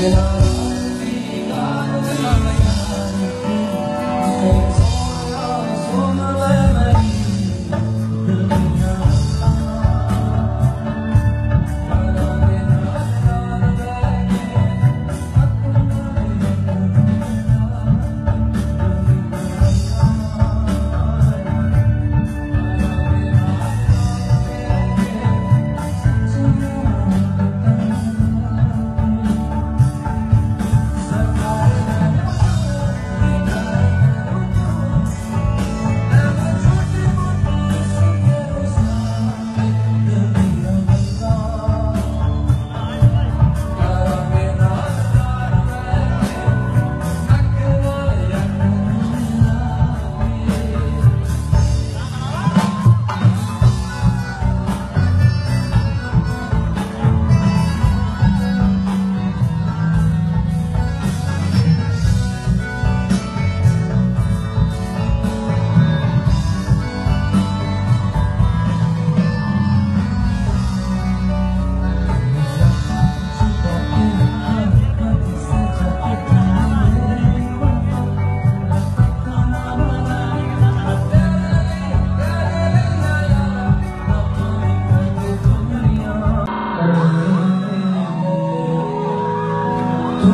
Yeah.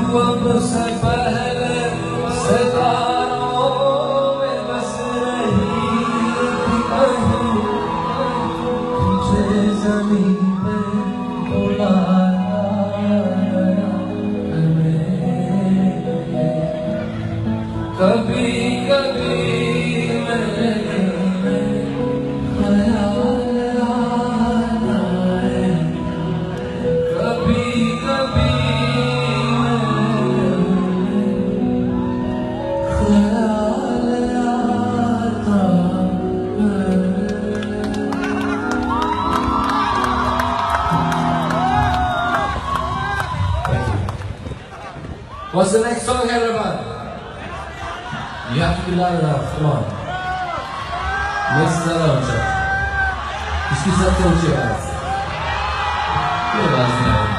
Home سے پہلے ستاروں میں بس رہی۔ تھی زمین What's the next song, everyone? You have to be loud enough. Come on. This Next song, Hiçbir zaten uçuyor. Biraz daha.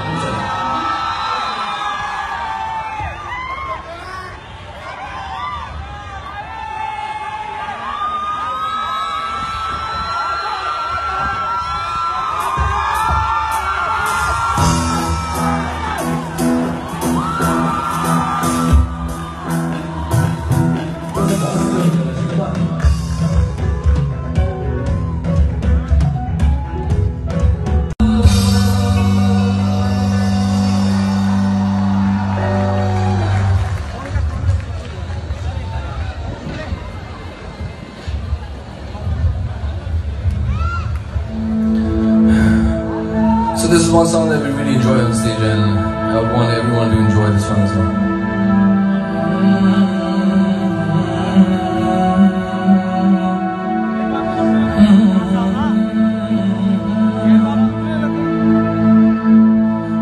is one song that we really enjoy on stage and I want everyone to enjoy this one as well.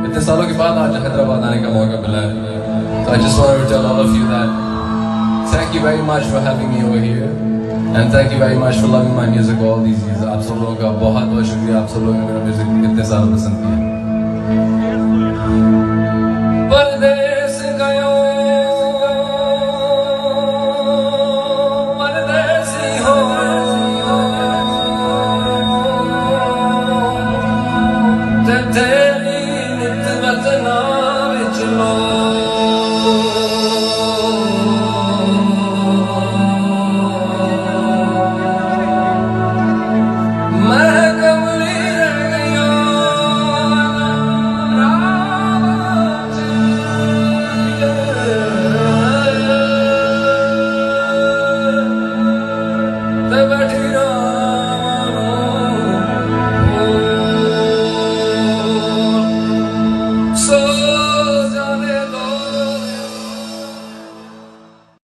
इतने सालों के बाद आज हैदराबाद आने का मौका मिला है So I just wanted to tell all of you that thank you very much for having me over here and thank you very much for loving my music all these years. आप सब लोगों का बहुत बहुत शुक्रिया आप सब लोगों ने मेरा म्यूजिक इतने साल पसंद किया परदेश गयो परदेसी हो तेरी नित वतना विच लो